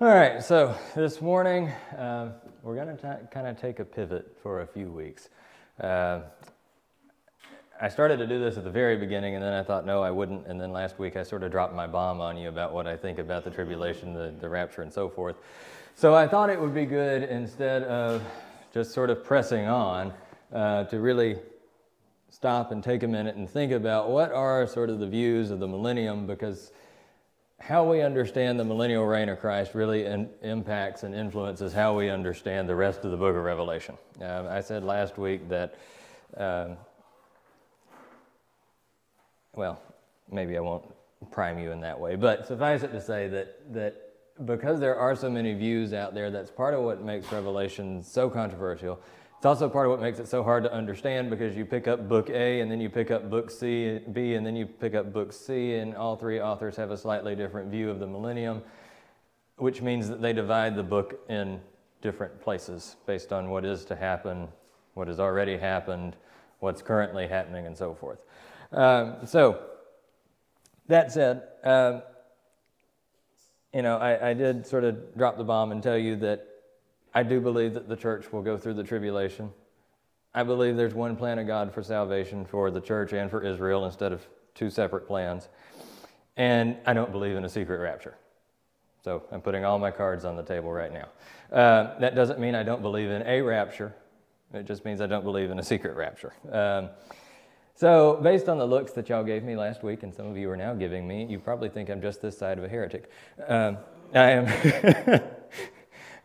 All right, so this morning uh, we're going to kind of take a pivot for a few weeks. Uh, I started to do this at the very beginning, and then I thought, no, I wouldn't. And then last week I sort of dropped my bomb on you about what I think about the tribulation, the, the rapture, and so forth. So I thought it would be good instead of just sort of pressing on uh, to really stop and take a minute and think about what are sort of the views of the millennium because how we understand the millennial reign of Christ really in, impacts and influences how we understand the rest of the book of Revelation. Uh, I said last week that, uh, well, maybe I won't prime you in that way, but suffice it to say that, that because there are so many views out there, that's part of what makes Revelation so controversial. It's also part of what makes it so hard to understand because you pick up book A and then you pick up book C, B, and then you pick up book C, and all three authors have a slightly different view of the millennium, which means that they divide the book in different places based on what is to happen, what has already happened, what's currently happening, and so forth. Um, so, that said, um, you know, I, I did sort of drop the bomb and tell you that I do believe that the church will go through the tribulation. I believe there's one plan of God for salvation for the church and for Israel instead of two separate plans. And I don't believe in a secret rapture. So I'm putting all my cards on the table right now. Uh, that doesn't mean I don't believe in a rapture. It just means I don't believe in a secret rapture. Um, so, based on the looks that y'all gave me last week, and some of you are now giving me, you probably think I'm just this side of a heretic. Um, I am.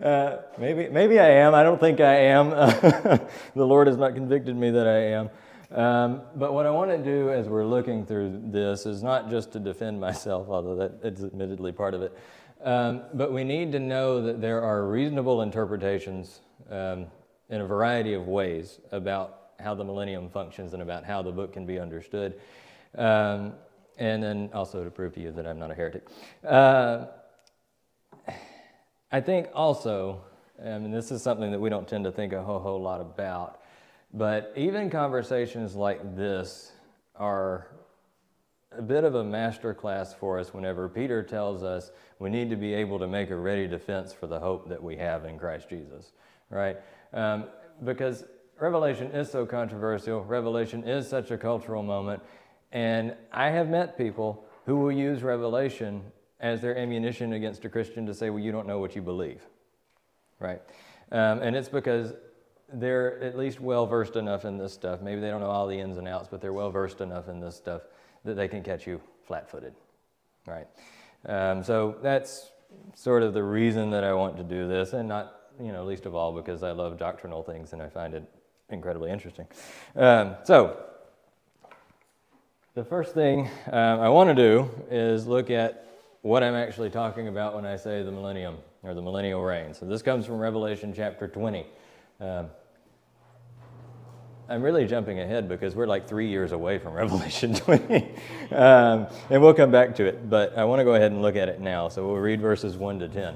Uh, maybe, maybe I am. I don't think I am. the Lord has not convicted me that I am. Um, but what I want to do as we're looking through this is not just to defend myself, although that is admittedly part of it, um, but we need to know that there are reasonable interpretations um, in a variety of ways about how the millennium functions and about how the book can be understood. Um, and then also to prove to you that I'm not a heretic. Uh, I think also, I mean, this is something that we don't tend to think a whole, whole lot about, but even conversations like this are a bit of a master class for us whenever Peter tells us we need to be able to make a ready defense for the hope that we have in Christ Jesus, right? Um, because Revelation is so controversial, Revelation is such a cultural moment, and I have met people who will use Revelation as their ammunition against a Christian to say, well, you don't know what you believe, right? Um, and it's because they're at least well versed enough in this stuff. Maybe they don't know all the ins and outs, but they're well versed enough in this stuff that they can catch you flat footed, right? Um, so that's sort of the reason that I want to do this, and not, you know, least of all because I love doctrinal things and I find it incredibly interesting. Um, so, the first thing um, I want to do is look at what I'm actually talking about when I say the millennium or the millennial reign. So this comes from Revelation chapter 20. Um, I'm really jumping ahead because we're like three years away from Revelation 20. um, and we'll come back to it, but I want to go ahead and look at it now. So we'll read verses 1 to 10.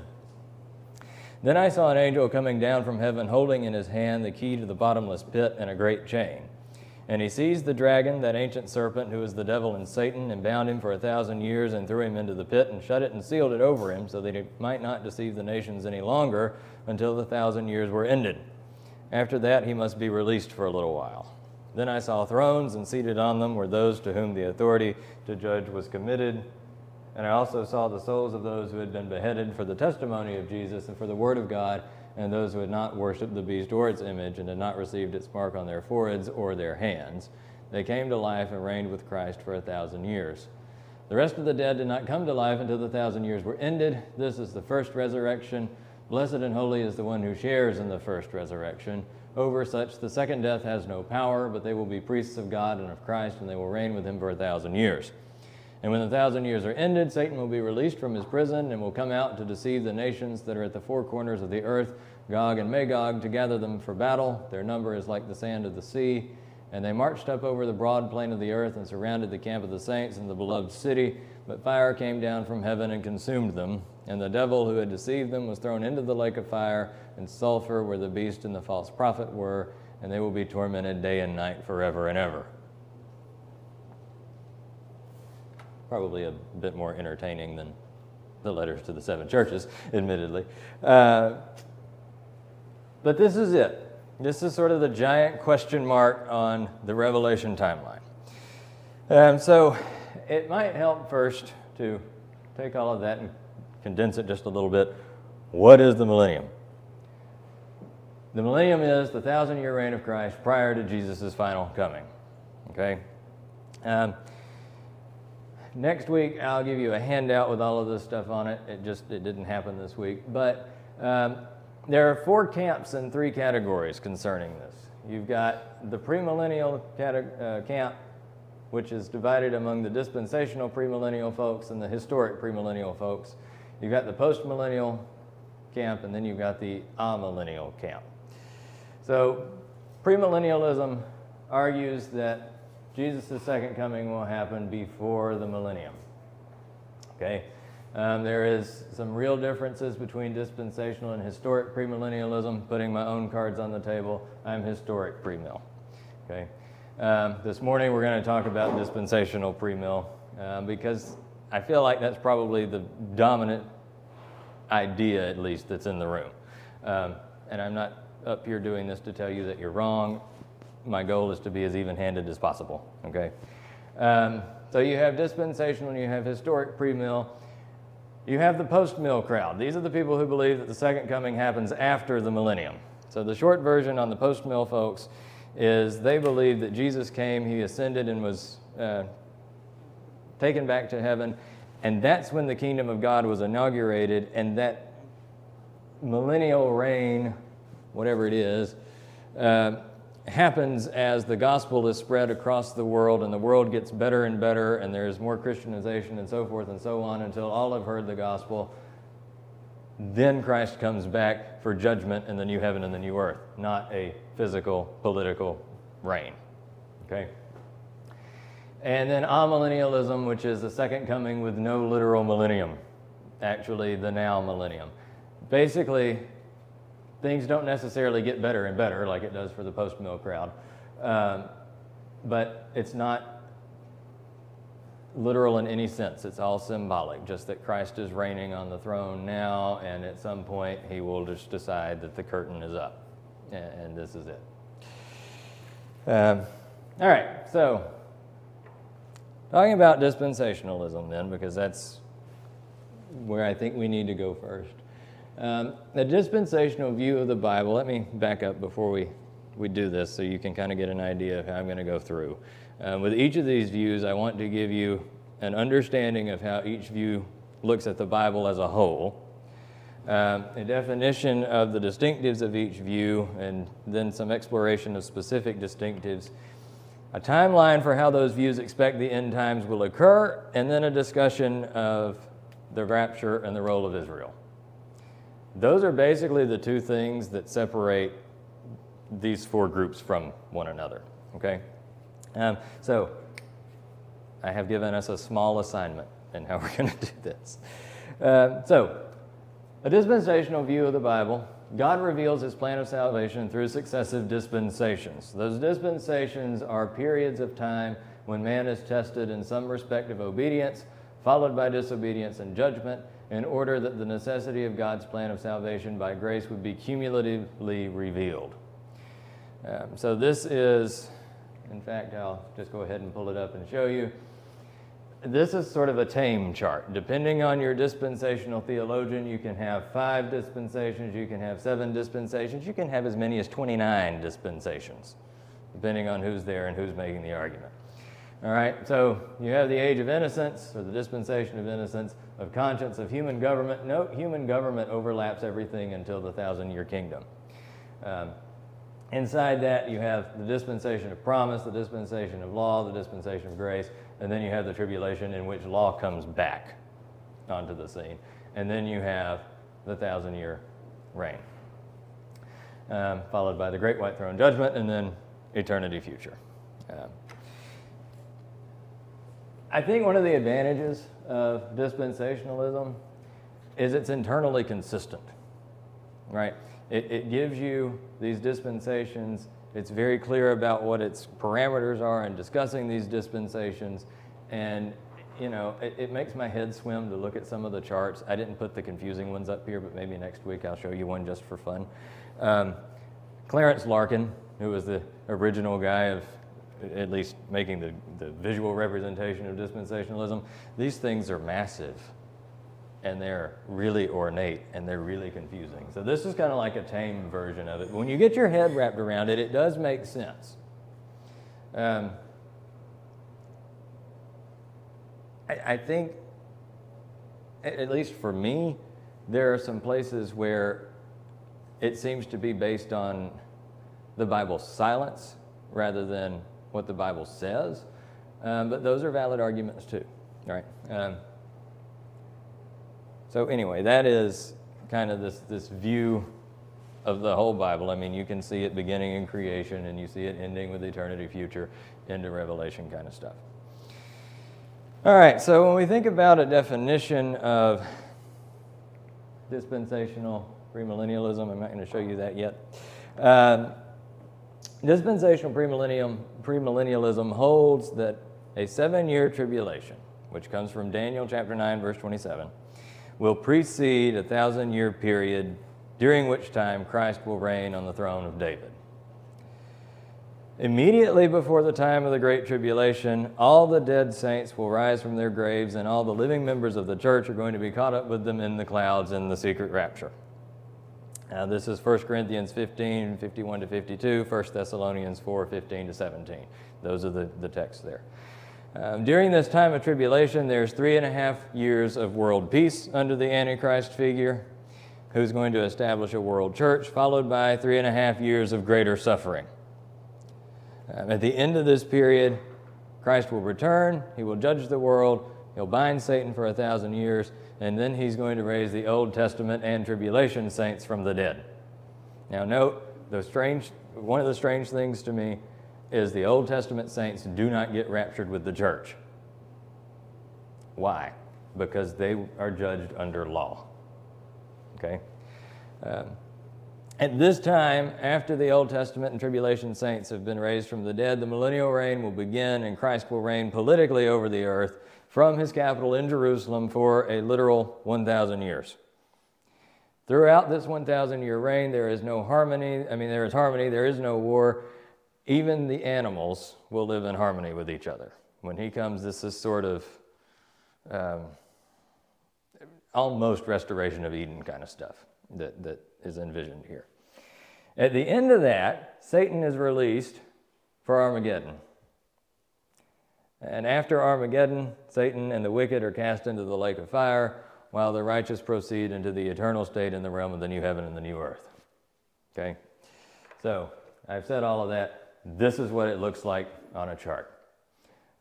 Then I saw an angel coming down from heaven, holding in his hand the key to the bottomless pit and a great chain. And he seized the dragon, that ancient serpent who is the devil and Satan, and bound him for a thousand years, and threw him into the pit, and shut it and sealed it over him, so that he might not deceive the nations any longer until the thousand years were ended. After that, he must be released for a little while. Then I saw thrones, and seated on them were those to whom the authority to judge was committed. And I also saw the souls of those who had been beheaded for the testimony of Jesus and for the word of God and those who had not worshipped the beast or its image and had not received its mark on their foreheads or their hands. They came to life and reigned with Christ for a thousand years. The rest of the dead did not come to life until the thousand years were ended. This is the first resurrection. Blessed and holy is the one who shares in the first resurrection. Over such, the second death has no power, but they will be priests of God and of Christ, and they will reign with him for a thousand years. And when the thousand years are ended, Satan will be released from his prison and will come out to deceive the nations that are at the four corners of the earth, Gog and Magog, to gather them for battle. Their number is like the sand of the sea. And they marched up over the broad plain of the earth and surrounded the camp of the saints and the beloved city. But fire came down from heaven and consumed them. And the devil who had deceived them was thrown into the lake of fire and sulfur, where the beast and the false prophet were, and they will be tormented day and night forever and ever. Probably a bit more entertaining than the letters to the seven churches, admittedly. Uh, but this is it. This is sort of the giant question mark on the Revelation timeline. Um, so it might help first to take all of that and condense it just a little bit. What is the millennium? The millennium is the thousand year reign of Christ prior to Jesus' final coming. Okay? Um, next week, I'll give you a handout with all of this stuff on it. It just it didn't happen this week. But um, there are four camps and three categories concerning this. You've got the premillennial uh, camp, which is divided among the dispensational premillennial folks and the historic premillennial folks. You've got the postmillennial camp, and then you've got the amillennial camp. So, premillennialism argues that Jesus' second coming will happen before the millennium. Okay? Um, there is some real differences between dispensational and historic premillennialism. Putting my own cards on the table, I'm historic premill. Okay? Um, this morning we're going to talk about dispensational premill uh, because I feel like that's probably the dominant idea, at least, that's in the room. Um, and I'm not up here doing this to tell you that you're wrong. My goal is to be as even handed as possible. Okay? Um, so you have dispensational you have historic premill. You have the post mill crowd. These are the people who believe that the second coming happens after the millennium. So the short version on the post mill folks is they believe that Jesus came, he ascended, and was uh, taken back to heaven. And that's when the kingdom of God was inaugurated, and that millennial reign, whatever it is, uh, happens as the gospel is spread across the world and the world gets better and better and there's more Christianization and so forth and so on until all have heard the gospel. Then Christ comes back for judgment in the new heaven and the new earth, not a physical political reign. Okay? And then amillennialism, which is the second coming with no literal millennium, actually, the now millennium. Basically, things don't necessarily get better and better like it does for the post mill crowd. Um, but it's not literal in any sense. It's all symbolic, just that Christ is reigning on the throne now, and at some point he will just decide that the curtain is up, and, and this is it. Um, all right, so talking about dispensationalism then, because that's where I think we need to go first. Um, the dispensational view of the Bible, let me back up before we, we do this so you can kind of get an idea of how I'm going to go through. Um, with each of these views, I want to give you an understanding of how each view looks at the Bible as a whole, um, a definition of the distinctives of each view, and then some exploration of specific distinctives, a timeline for how those views expect the end times will occur, and then a discussion of the rapture and the role of Israel. Those are basically the two things that separate these four groups from one another. Okay? Um, so, I have given us a small assignment in how we're going to do this. Uh, so, a dispensational view of the Bible, God reveals his plan of salvation through successive dispensations. Those dispensations are periods of time when man is tested in some respect of obedience, followed by disobedience and judgment, in order that the necessity of God's plan of salvation by grace would be cumulatively revealed. Um, so, this is, in fact, I'll just go ahead and pull it up and show you. This is sort of a tame chart. Depending on your dispensational theologian, you can have five dispensations, you can have seven dispensations, you can have as many as 29 dispensations, depending on who's there and who's making the argument. All right, so you have the age of innocence, or the dispensation of innocence, of conscience, of human government. No, human government overlaps everything until the thousand year kingdom. Um, inside that, you have the dispensation of promise, the dispensation of law, the dispensation of grace, and then you have the tribulation in which law comes back onto the scene. And then you have the thousand year reign, um, followed by the great white throne judgment, and then eternity future. Um, I think one of the advantages of dispensationalism is it's internally consistent, right? It, it gives you these dispensations. It's very clear about what its parameters are in discussing these dispensations. And you know, it, it, makes my head swim to look at some of the charts. I didn't put the confusing ones up here, but maybe next week I'll show you one just for fun. Um, Clarence Larkin, who was the original guy of at least making the, the visual representation of dispensationalism, these things are massive and they're really ornate and they're really confusing. So this is kind of like a tame version of it. When you get your head wrapped around it, it does make sense. Um, I, I think, at least for me, there are some places where it seems to be based on the Bible's silence rather than what the Bible says. Um, but those are valid arguments too, right? Um, so anyway, that is kind of this, this view of the whole Bible. I mean, you can see it beginning in creation and you see it ending with eternity future into Revelation kind of stuff. All right, so when we think about a definition of dispensational premillennialism, I'm not going to show you that yet. Um, dispensational premillennium, premillennialism holds that a seven year tribulation, which comes from Daniel chapter 9, verse 27, will precede a thousand year period during which time Christ will reign on the throne of David. Immediately before the time of the Great Tribulation, all the dead saints will rise from their graves, and all the living members of the church are going to be caught up with them in the clouds in the secret rapture. Now, this is 1 Corinthians 15, 51 to 52, 1 Thessalonians 4, 15 to 17. Those are the, the texts there. Um, during this time of tribulation, there's three and a half years of world peace under the Antichrist figure, who's going to establish a world church, followed by three and a half years of greater suffering. Um, at the end of this period, Christ will return, he will judge the world, he'll bind Satan for a thousand years, and then he's going to raise the Old Testament and tribulation saints from the dead. Now, note the strange, one of the strange things to me is the Old Testament saints do not get raptured with the church. Why? Because they are judged under law. Okay? Um, at this time, after the Old Testament and tribulation saints have been raised from the dead, the millennial reign will begin and Christ will reign politically over the earth from his capital in Jerusalem for a literal 1,000 years. Throughout this 1,000 year reign, there is no harmony. I mean, there is harmony, there is no war. Even the animals will live in harmony with each other. When he comes, this is sort of um, almost restoration of Eden kind of stuff that, that is envisioned here. At the end of that, Satan is released for Armageddon. And after Armageddon, Satan and the wicked are cast into the lake of fire, while the righteous proceed into the eternal state in the realm of the new heaven and the new earth. Okay? So, I've said all of that. This is what it looks like on a chart.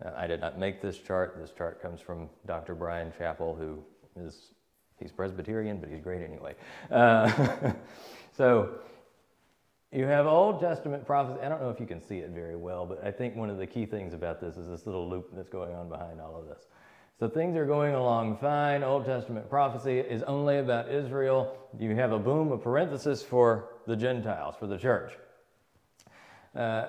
Uh, I did not make this chart. This chart comes from Dr. Bryan Chapell, who is He's Presbyterian, but he's great anyway. Uh, so you have Old Testament prophecy. I don't know if you can see it very well, but I think one of the key things about this is this little loop that's going on behind all of this. So things are going along fine. Old Testament prophecy is only about Israel. You have a boom, a parenthesis for the Gentiles, for the church. Uh,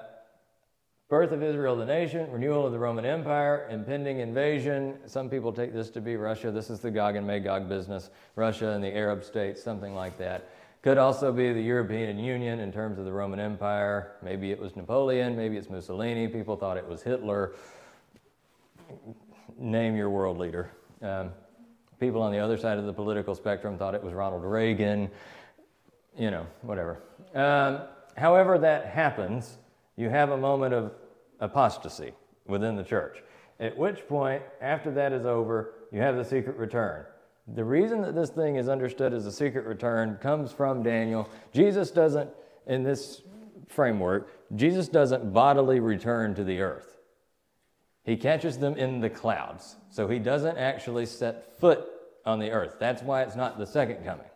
Birth of Israel, the nation, renewal of the Roman Empire, impending invasion. Some people take this to be Russia. This is the Gog and Magog business. Russia and the Arab states, something like that. Could also be the European Union in terms of the Roman Empire. Maybe it was Napoleon, maybe it's Mussolini. People thought it was Hitler. Name your world leader. Um, people on the other side of the political spectrum thought it was Ronald Reagan. You know, whatever. Um, however, that happens you have a moment of apostasy within the church. At which point, after that is over, you have the secret return. The reason that this thing is understood as a secret return comes from Daniel. Jesus doesn't, in this framework, Jesus doesn't bodily return to the earth. He catches them in the clouds. So he doesn't actually set foot on the earth. That's why it's not the second coming,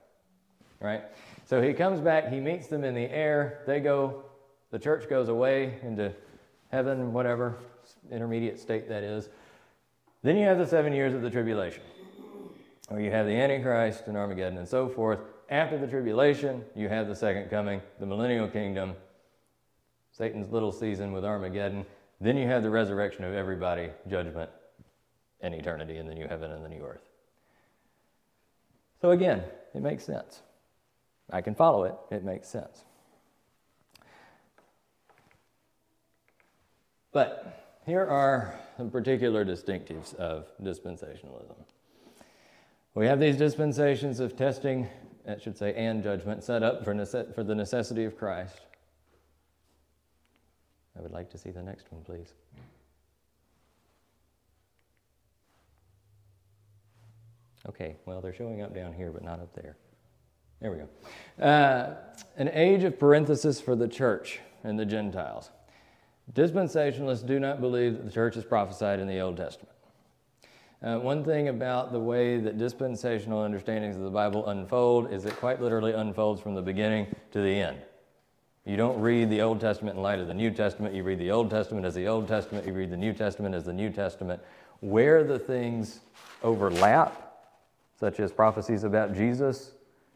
right? So he comes back, he meets them in the air, they go the church goes away into heaven, whatever intermediate state that is. Then you have the seven years of the tribulation, you have the Antichrist and Armageddon and so forth. After the tribulation, you have the second coming, the millennial kingdom, Satan's little season with Armageddon. Then you have the resurrection of everybody, judgment, and eternity in the new heaven and the new earth. So again, it makes sense. I can follow it, it makes sense. But here are some particular distinctives of dispensationalism. We have these dispensations of testing, I should say, and judgment set up for, nece- for the necessity of Christ. I would like to see the next one, please. Okay, well, they're showing up down here, but not up there. There we go. Uh, an age of parenthesis for the church and the Gentiles. Dispensationalists do not believe that the church is prophesied in the Old Testament. Uh, one thing about the way that dispensational understandings of the Bible unfold is it quite literally unfolds from the beginning to the end. You don't read the Old Testament in light of the New Testament. You read the Old Testament as the Old Testament. You read the New Testament as the New Testament. Where the things overlap, such as prophecies about Jesus,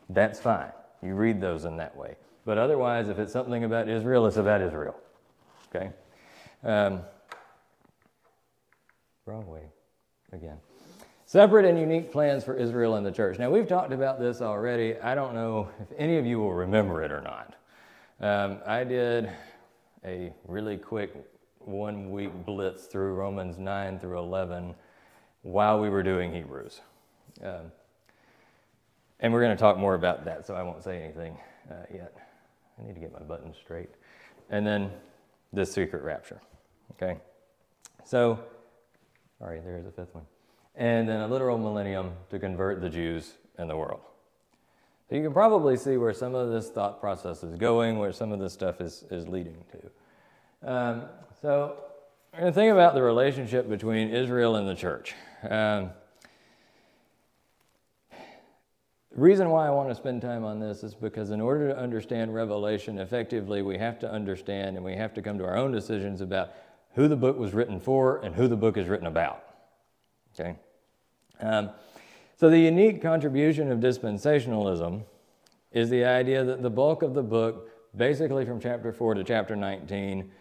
that's fine. You read those in that way. But otherwise, if it's something about Israel, it's about Israel. Okay? Um, wrong way again. Separate and unique plans for Israel and the church. Now, we've talked about this already. I don't know if any of you will remember it or not. Um, I did a really quick one week blitz through Romans 9 through 11 while we were doing Hebrews. Um, and we're going to talk more about that, so I won't say anything uh, yet. I need to get my buttons straight. And then the secret rapture. Okay? So, sorry, there's a fifth one. And then a literal millennium to convert the Jews and the world. So you can probably see where some of this thought process is going, where some of this stuff is, is leading to. Um, so we're going to think about the relationship between Israel and the church. Um, the reason why I want to spend time on this is because, in order to understand Revelation effectively, we have to understand and we have to come to our own decisions about who the book was written for and who the book is written about. Okay? Um, so, the unique contribution of dispensationalism is the idea that the bulk of the book, basically from chapter 4 to chapter 19,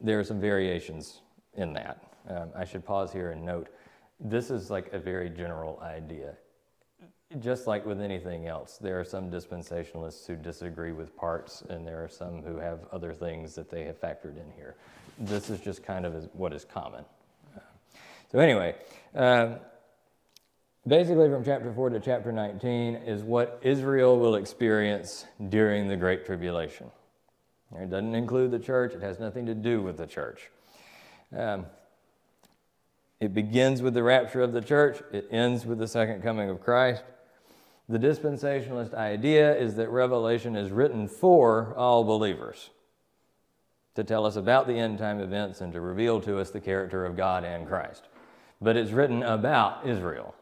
there are some variations in that. Um, I should pause here and note this is like a very general idea just like with anything else, there are some dispensationalists who disagree with parts, and there are some who have other things that they have factored in here. This is just kind of what is common. So, anyway, uh, basically from chapter 4 to chapter 19 is what Israel will experience during the Great Tribulation. It doesn't include the church, it has nothing to do with the church. Um, it begins with the rapture of the church, it ends with the second coming of Christ. The dispensationalist idea is that Revelation is written for all believers to tell us about the end time events and to reveal to us the character of God and Christ. But it's written about Israel.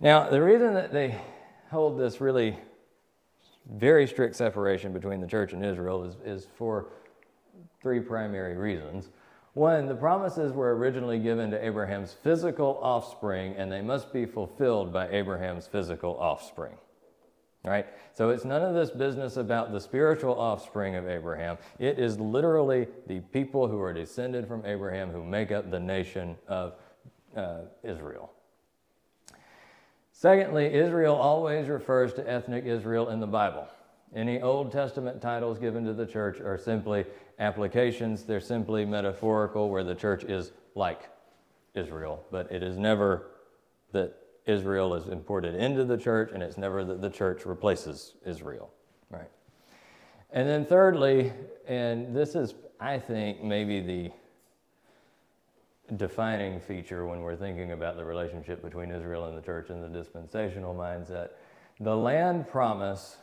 Now, the reason that they hold this really very strict separation between the church and Israel is, is for three primary reasons. One, the promises were originally given to Abraham's physical offspring, and they must be fulfilled by Abraham's physical offspring. Right? So it's none of this business about the spiritual offspring of Abraham. It is literally the people who are descended from Abraham who make up the nation of uh, Israel. Secondly, Israel always refers to ethnic Israel in the Bible. Any Old Testament titles given to the church are simply applications. They're simply metaphorical, where the church is like Israel, but it is never that Israel is imported into the church, and it's never that the church replaces Israel, right? And then, thirdly, and this is, I think, maybe the defining feature when we're thinking about the relationship between Israel and the church and the dispensational mindset the land promise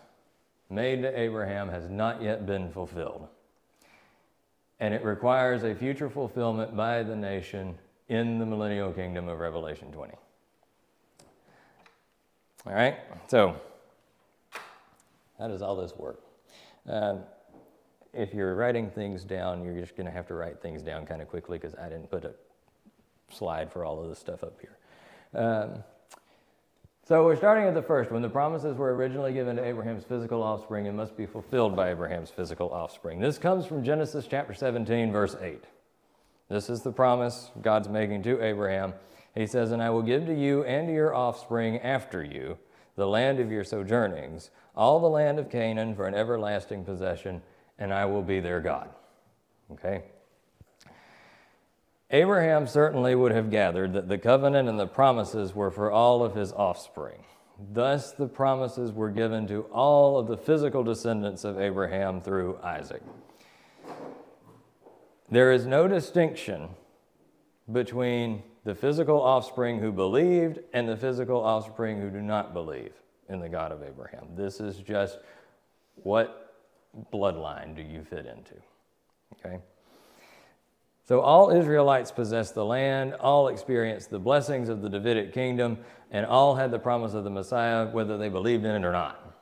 made to Abraham has not yet been fulfilled and it requires a future fulfillment by the nation in the millennial kingdom of Revelation 20. All right, so how does all this work? Um, if you're writing things down, you're just going to have to write things down kind of quickly because I didn't put a slide for all of this stuff up here. Um, so we're starting at the first. When the promises were originally given to Abraham's physical offspring, and must be fulfilled by Abraham's physical offspring. This comes from Genesis chapter 17, verse 8. This is the promise God's making to Abraham. He says, And I will give to you and to your offspring after you the land of your sojournings, all the land of Canaan for an everlasting possession, and I will be their God. Okay? Abraham certainly would have gathered that the covenant and the promises were for all of his offspring. Thus, the promises were given to all of the physical descendants of Abraham through Isaac. There is no distinction between the physical offspring who believed and the physical offspring who do not believe in the God of Abraham. This is just what bloodline do you fit into? Okay? So all Israelites possessed the land, all experienced the blessings of the Davidic kingdom, and all had the promise of the Messiah, whether they believed in it or not.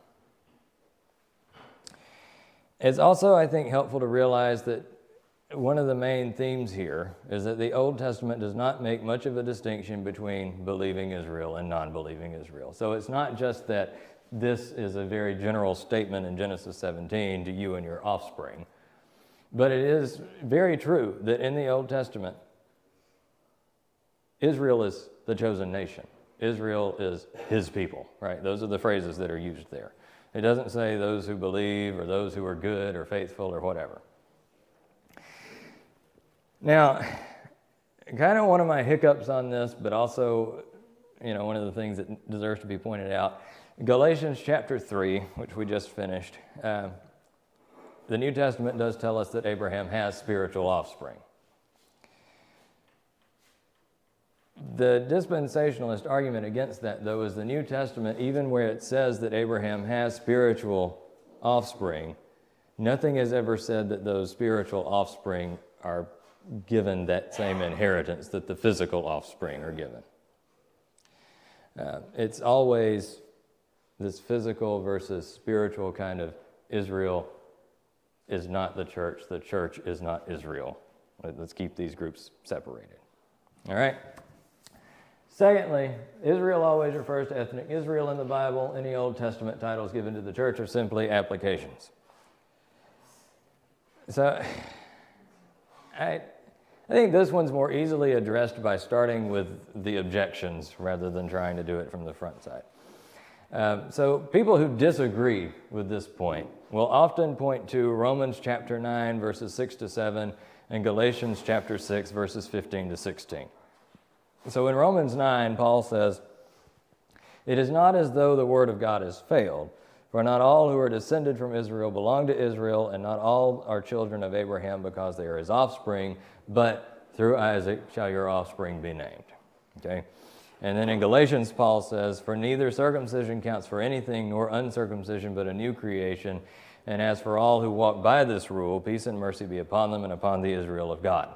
It's also, I think, helpful to realize that one of the main themes here is that the Old Testament does not make much of a distinction between believing Israel and non believing Israel. So it's not just that this is a very general statement in Genesis 17 to you and your offspring, but it is very true that in the Old Testament, Israel is the chosen nation. Israel is his people, right? Those are the phrases that are used there. It doesn't say those who believe or those who are good or faithful or whatever. Now, kind of one of my hiccups on this, but also, you know, one of the things that deserves to be pointed out Galatians chapter 3, which we just finished, uh, the New Testament does tell us that Abraham has spiritual offspring. The dispensationalist argument against that, though, is the New Testament, even where it says that Abraham has spiritual offspring, nothing is ever said that those spiritual offspring are given that same inheritance that the physical offspring are given. Uh, it's always this physical versus spiritual kind of Israel is not the church, the church is not Israel. Let's keep these groups separated. All right? Secondly, Israel always refers to ethnic Israel in the Bible. Any Old Testament titles given to the church are simply applications. So, I, I think this one's more easily addressed by starting with the objections rather than trying to do it from the front side. Um, so, people who disagree with this point will often point to Romans chapter 9, verses 6 to 7, and Galatians chapter 6, verses 15 to 16. So, in Romans 9, Paul says, It is not as though the word of God has failed. For not all who are descended from Israel belong to Israel, and not all are children of Abraham because they are his offspring, but through Isaac shall your offspring be named. Okay? And then in Galatians, Paul says, For neither circumcision counts for anything, nor uncircumcision, but a new creation. And as for all who walk by this rule, peace and mercy be upon them and upon the Israel of God.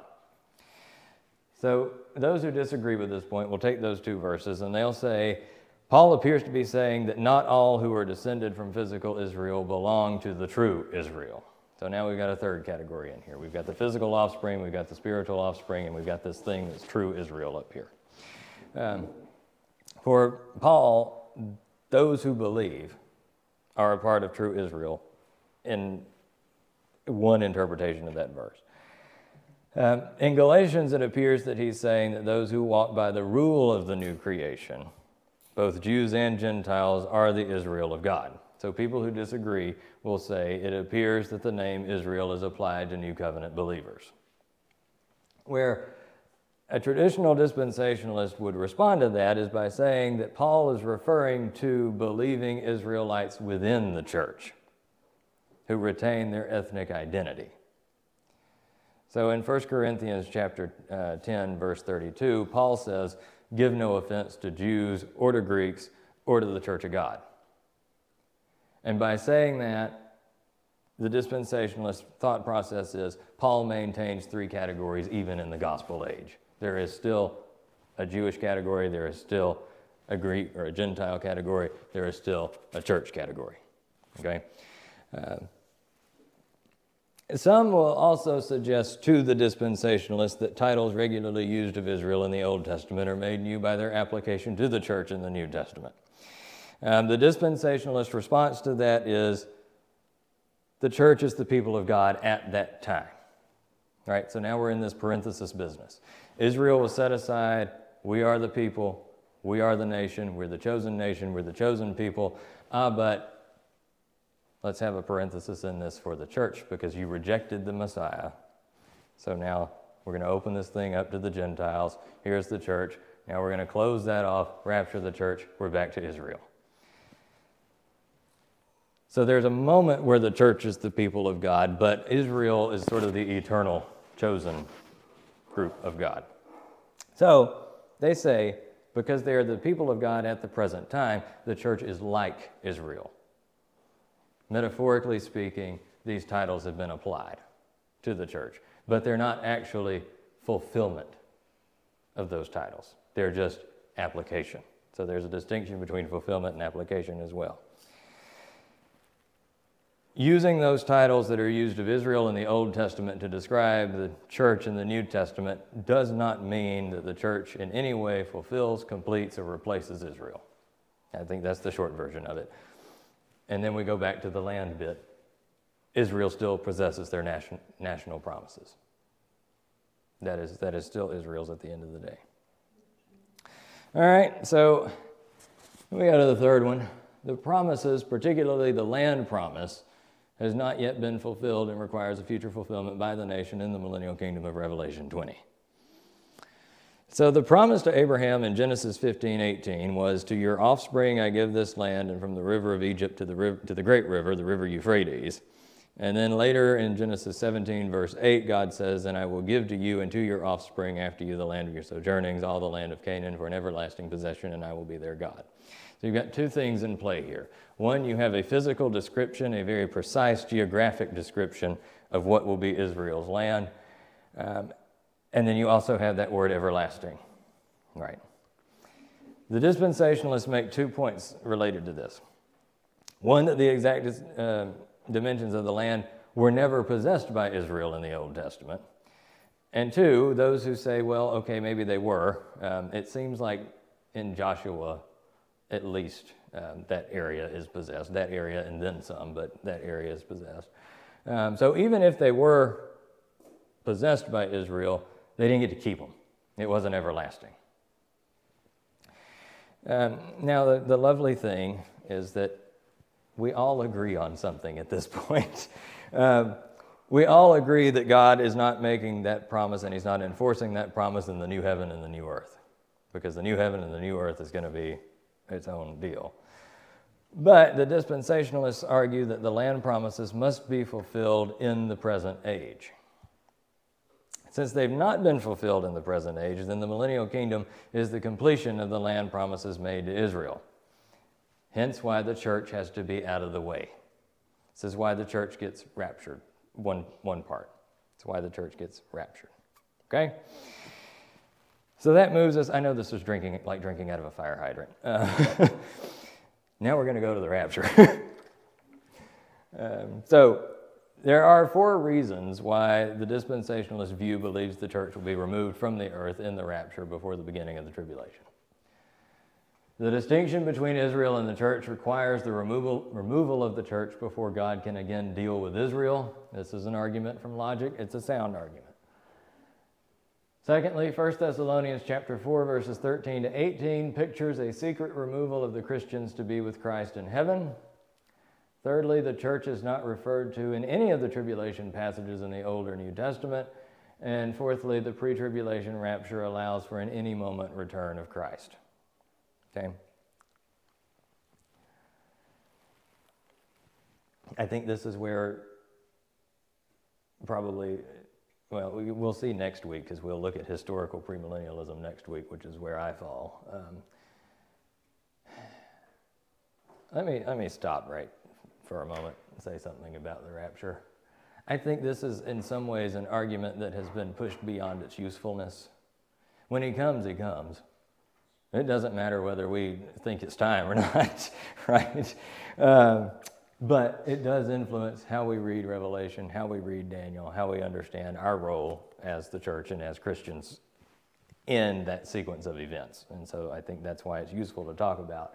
So, those who disagree with this point will take those two verses and they'll say, Paul appears to be saying that not all who are descended from physical Israel belong to the true Israel. So now we've got a third category in here. We've got the physical offspring, we've got the spiritual offspring, and we've got this thing that's true Israel up here. Um, for Paul, those who believe are a part of true Israel in one interpretation of that verse. Um, in Galatians, it appears that he's saying that those who walk by the rule of the new creation both Jews and Gentiles are the Israel of God. So people who disagree will say it appears that the name Israel is applied to New Covenant believers. Where a traditional dispensationalist would respond to that is by saying that Paul is referring to believing Israelites within the church who retain their ethnic identity. So in 1 Corinthians chapter uh, 10 verse 32, Paul says, give no offense to Jews or to Greeks or to the church of God. And by saying that, the dispensationalist thought process is Paul maintains three categories even in the gospel age. There is still a Jewish category, there is still a Greek or a Gentile category, there is still a church category. Okay? Uh, some will also suggest to the dispensationalists that titles regularly used of Israel in the Old Testament are made new by their application to the church in the New Testament. Um, the dispensationalist response to that is the church is the people of God at that time. Right? So now we're in this parenthesis business. Israel was set aside. We are the people. We are the nation. We're the chosen nation. We're the chosen people. Ah, but let's have a parenthesis in this for the church because you rejected the Messiah. So now we're going to open this thing up to the Gentiles. Here's the church. Now we're going to close that off, rapture the church. We're back to Israel. So there's a moment where the church is the people of God, but Israel is sort of the eternal chosen group of God. So they say, because they are the people of God at the present time, the church is like Israel. Metaphorically speaking, these titles have been applied to the church, but they're not actually fulfillment of those titles. They're just application. So there's a distinction between fulfillment and application as well. Using those titles that are used of Israel in the Old Testament to describe the church in the New Testament does not mean that the church in any way fulfills, completes, or replaces Israel. I think that's the short version of it. And then we go back to the land bit. Israel still possesses their nation, national promises. That is, that is still Israel's at the end of the day. All right, so we go to the third one. The promises, particularly the land promise, has not yet been fulfilled and requires a future fulfillment by the nation in the millennial kingdom of Revelation 20. So the promise to Abraham in Genesis 15, 18 was, To your offspring I give this land, and from the river of Egypt to the, to the great river, the river Euphrates. And then later in Genesis 17, verse 8, God says, And I will give to you and to your offspring after you the land of your sojournings, all the land of Canaan for an everlasting possession, and I will be their God. So you've got two things in play here. One, you have a physical description, a very precise geographic description of what will be Israel's land. Um, and then you also have that word everlasting. Right. The dispensationalists make two points related to this. One, that the exact uh, dimensions of the land were never possessed by Israel in the Old Testament. And two, those who say, well, okay, maybe they were. Um, it seems like in Joshua, at least, um, that area is possessed. That area and then some, but that area is possessed. Um, so even if they were possessed by Israel, they didn't get to keep them. It wasn't everlasting. Um, now, the, the lovely thing is that we all agree on something at this point. Um, we all agree that God is not making that promise and He's not enforcing that promise in the new heaven and the new earth, because the new heaven and the new earth is going to be its own deal. But the dispensationalists argue that the land promises must be fulfilled in the present age. Since they've not been fulfilled in the present age, then the millennial kingdom is the completion of the land promises made to Israel. Hence, why the church has to be out of the way. This is why the church gets raptured, one, one part. It's why the church gets raptured. Okay? So that moves us. I know this is drinking like drinking out of a fire hydrant. Uh, now we're going to go to the rapture. um, so there are four reasons why the dispensationalist view believes the church will be removed from the earth in the rapture before the beginning of the tribulation. The distinction between Israel and the church requires the removal, removal of the church before God can again deal with Israel. This is an argument from logic, it's a sound argument. Secondly, 1 Thessalonians chapter 4 verses 13 to 18 pictures a secret removal of the Christians to be with Christ in heaven. Thirdly, the church is not referred to in any of the tribulation passages in the Old or New Testament. And fourthly, the pre-tribulation rapture allows for an any moment return of Christ. Okay? I think this is where probably, well, we'll see next week because we'll look at historical premillennialism next week, which is where I fall. Um, let me let me stop right for a moment and say something about the rapture. I think this is in some ways an argument that has been pushed beyond its usefulness. When he comes, he comes. It doesn't matter whether we think it's time or not, right? Uh, but it does influence how we read Revelation, how we read Daniel, how we understand our role as the church and as Christians in that sequence of events. And so I think that's why it's useful to talk about.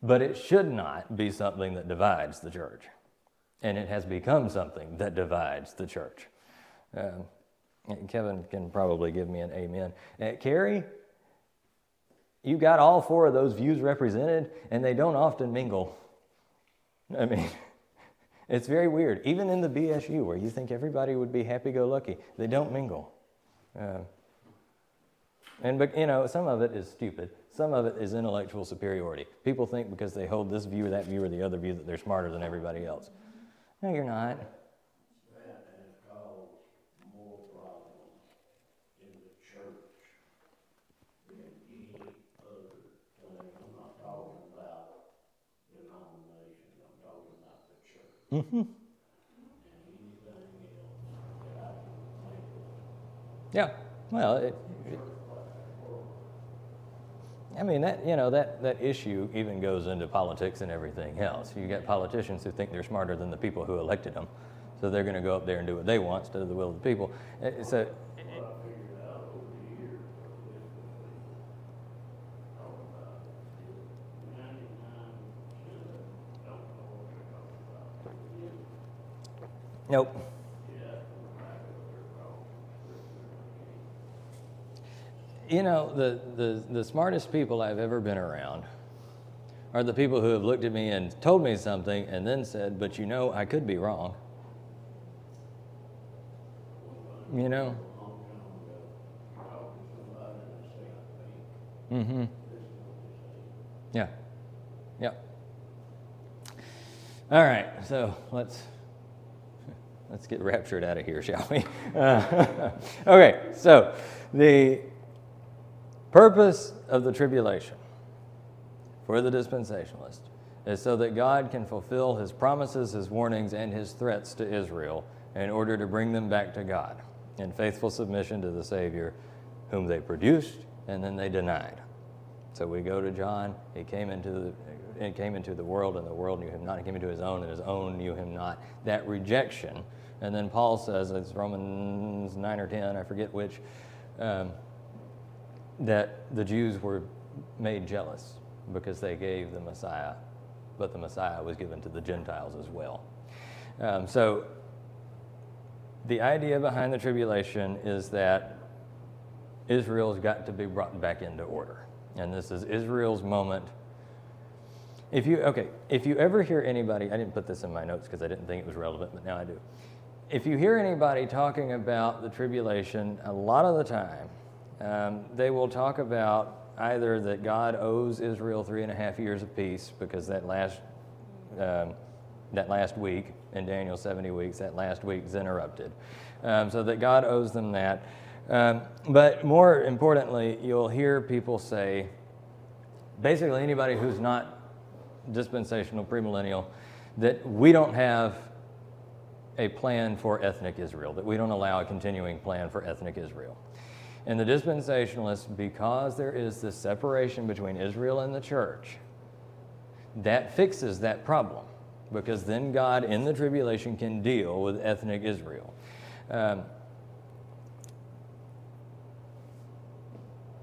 But it should not be something that divides the church. And it has become something that divides the church. Um, Kevin can probably give me an amen. Uh, Carrie, you got all four of those views represented, and they don't often mingle. I mean, it's very weird. Even in the BSU, where you think everybody would be happy go lucky, they don't mingle. Uh, and, but, you know, some of it is stupid. Some of it is intellectual superiority. People think because they hold this view or that view or the other view that they're smarter than everybody else. No, you're not. Mm-hmm. Yeah. Well, it, it, I mean that you know that that issue even goes into politics and everything else. You get politicians who think they're smarter than the people who elected them, so they're going to go up there and do what they want instead of the will of the people. So Nope. You know, the, the, the smartest people I've ever been around are the people who have looked at me and told me something and then said, but you know, I could be wrong. You know? Mm hmm. Yeah. Yeah. All right, so let's let's get raptured out of here, shall we? Uh, okay, so the purpose of the tribulation for the dispensationalist is so that God can fulfill his promises, his warnings, and his threats to Israel in order to bring them back to God in faithful submission to the Savior whom they produced and then they denied. So we go to John. He came into the it came into the world, and the world knew him not. He came into his own, and his own knew him not. That rejection and then Paul says, it's Romans 9 or 10, I forget which, um, that the Jews were made jealous because they gave the Messiah, but the Messiah was given to the Gentiles as well. Um, so the idea behind the tribulation is that Israel's got to be brought back into order. And this is Israel's moment. If you, okay, if you ever hear anybody, I didn't put this in my notes because I didn't think it was relevant, but now I do if you hear anybody talking about the tribulation, a lot of the time, um, they will talk about either that God owes Israel three and a half years of peace because that last um, that last week in Daniel 70 weeks, that last week is interrupted, um, so that God owes them that. Um, but more importantly, you'll hear people say, basically anybody who's not dispensational premillennial, that we don't have a plan for ethnic Israel, that we don't allow a continuing plan for ethnic Israel. And the dispensationalists, because there is this separation between Israel and the church, that fixes that problem because then God in the tribulation can deal with ethnic Israel. Um,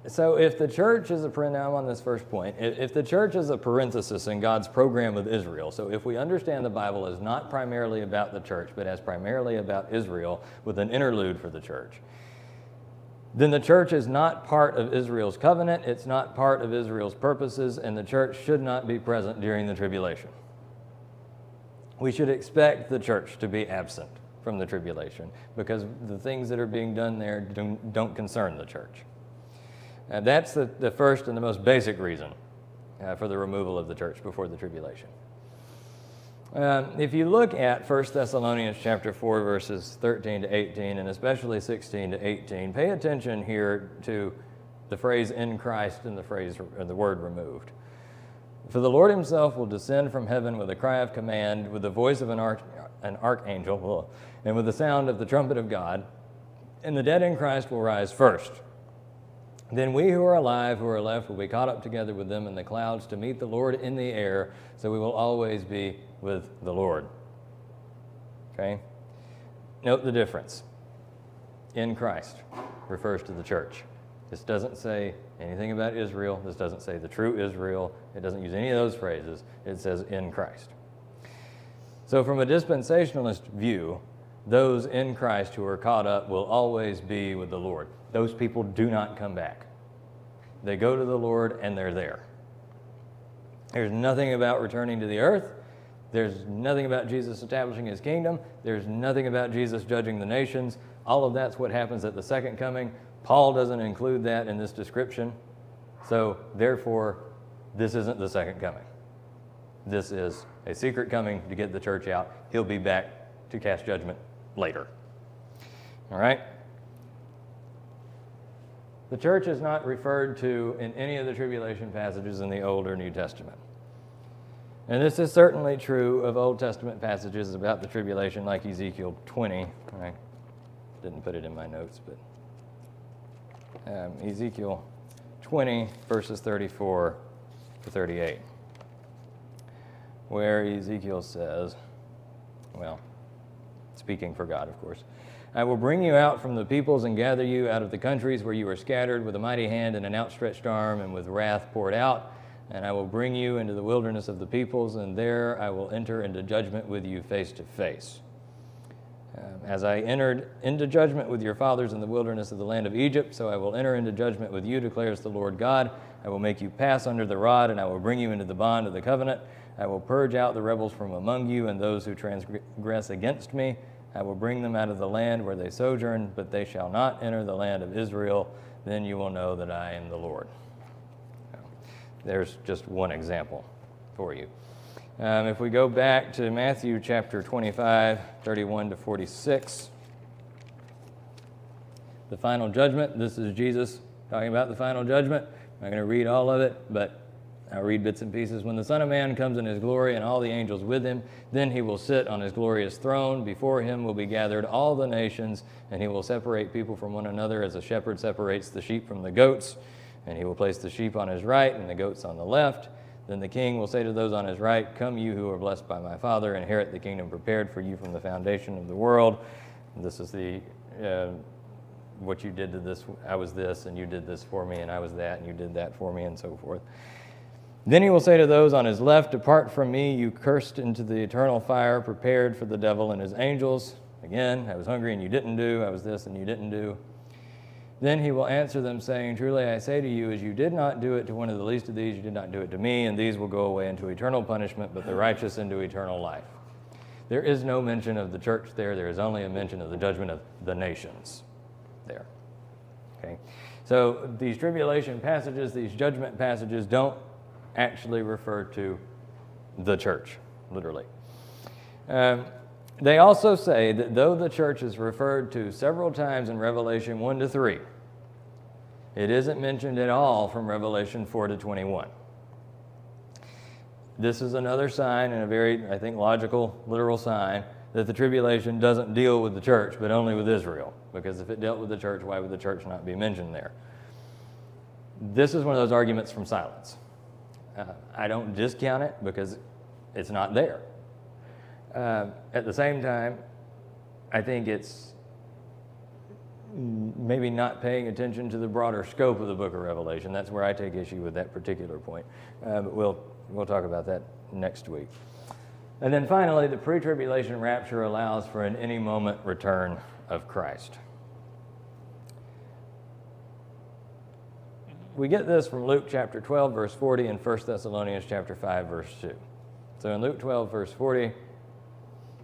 So if the church is a, now on this first point, if the church is a parenthesis in God's program with Israel, so if we understand the Bible as not primarily about the church, but as primarily about Israel with an interlude for the church, then the church is not part of Israel's covenant, it's not part of Israel's purposes, and the church should not be present during the tribulation. We should expect the church to be absent from the tribulation because the things that are being done there don't concern the church. And that's the, the first and the most basic reason uh, for the removal of the church before the tribulation. Um, if you look at 1 Thessalonians chapter 4, verses 13 to 18, and especially 16 to 18, pay attention here to the phrase in Christ and the phrase or the word removed. For the Lord himself will descend from heaven with a cry of command, with the voice of an, arch, an archangel, and with the sound of the trumpet of God, and the dead in Christ will rise first. Then we who are alive, who are left, will be caught up together with them in the clouds to meet the Lord in the air, so we will always be with the Lord. Okay? Note the difference. In Christ refers to the church. This doesn't say anything about Israel. This doesn't say the true Israel. It doesn't use any of those phrases. It says in Christ. So, from a dispensationalist view, those in Christ who are caught up will always be with the Lord. Those people do not come back. They go to the Lord and they're there. There's nothing about returning to the earth. There's nothing about Jesus establishing his kingdom. There's nothing about Jesus judging the nations. All of that's what happens at the second coming. Paul doesn't include that in this description. So, therefore, this isn't the second coming. This is a secret coming to get the church out. He'll be back to cast judgment later. All right? The church is not referred to in any of the tribulation passages in the Old or New Testament. And this is certainly true of Old Testament passages about the tribulation, like Ezekiel 20. I didn't put it in my notes, but um, Ezekiel 20, verses 34 to 38, where Ezekiel says, well, speaking for God, of course. I will bring you out from the peoples and gather you out of the countries where you were scattered with a mighty hand and an outstretched arm and with wrath poured out. And I will bring you into the wilderness of the peoples, and there I will enter into judgment with you face to face. Um, as I entered into judgment with your fathers in the wilderness of the land of Egypt, so I will enter into judgment with you, declares the Lord God. I will make you pass under the rod, and I will bring you into the bond of the covenant. I will purge out the rebels from among you and those who transgress against me. I will bring them out of the land where they sojourn, but they shall not enter the land of Israel. Then you will know that I am the Lord. There's just one example for you. Um, if we go back to Matthew chapter 25, 31 to 46, the final judgment. This is Jesus talking about the final judgment. I'm not going to read all of it, but I'll read bits and pieces. When the Son of Man comes in his glory and all the angels with him, then he will sit on his glorious throne. Before him will be gathered all the nations, and he will separate people from one another as a shepherd separates the sheep from the goats. And he will place the sheep on his right and the goats on the left. Then the king will say to those on his right, Come, you who are blessed by my Father, inherit the kingdom prepared for you from the foundation of the world. This is the uh, what you did to this. I was this, and you did this for me, and I was that, and you did that for me, and so forth. Then he will say to those on his left, Depart from me, you cursed, into the eternal fire prepared for the devil and his angels. Again, I was hungry and you didn't do. I was this and you didn't do. Then he will answer them, saying, Truly I say to you, as you did not do it to one of the least of these, you did not do it to me, and these will go away into eternal punishment, but the righteous into eternal life. There is no mention of the church there. There is only a mention of the judgment of the nations there. Okay? So these tribulation passages, these judgment passages, don't actually refer to the church, literally. Um, they also say that though the church is referred to several times in Revelation 1 to 3, it isn't mentioned at all from Revelation 4 to 21. This is another sign, and a very, I think, logical, literal sign, that the tribulation doesn't deal with the church, but only with Israel. Because if it dealt with the church, why would the church not be mentioned there? This is one of those arguments from silence. Uh, I don't discount it because it's not there. Uh, at the same time, I think it's maybe not paying attention to the broader scope of the book of Revelation. That's where I take issue with that particular point. Uh, but we'll, we'll talk about that next week. And then finally, the pre tribulation rapture allows for an any moment return of Christ. We get this from Luke chapter 12, verse 40, and 1 Thessalonians chapter 5, verse 2. So in Luke 12, verse 40,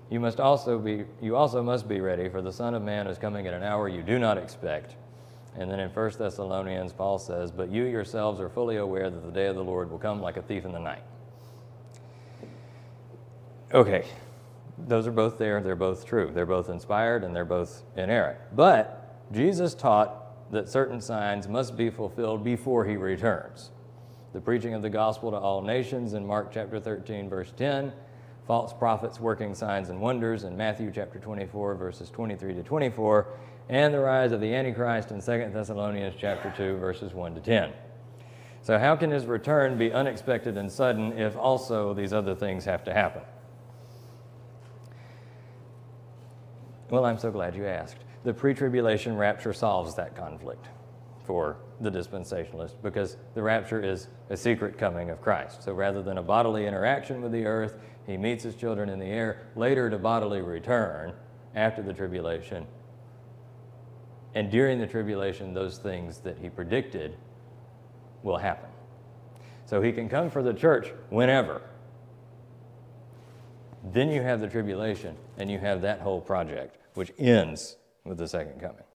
you must also be you also must be ready, for the Son of Man is coming at an hour you do not expect. And then in 1 Thessalonians, Paul says, But you yourselves are fully aware that the day of the Lord will come like a thief in the night. Okay, those are both there. They're both true. They're both inspired and they're both inerrant. But Jesus taught that certain signs must be fulfilled before he returns. The preaching of the gospel to all nations in Mark chapter 13, verse 10, false prophets working signs and wonders in Matthew chapter 24, verses 23 to 24, and the rise of the Antichrist in 2 Thessalonians chapter 2, verses 1 to 10. So, how can his return be unexpected and sudden if also these other things have to happen? Well, I'm so glad you asked the pre tribulation rapture solves that conflict for the dispensationalist because the rapture is a secret coming of Christ. So rather than a bodily interaction with the earth, he meets his children in the air, later to bodily return. after the tribulation. And during the tribulation, those things that he predicted will happen. So he can come for the church whenever. Then you have the tribulation, and you have that whole project, which ends with the second coming.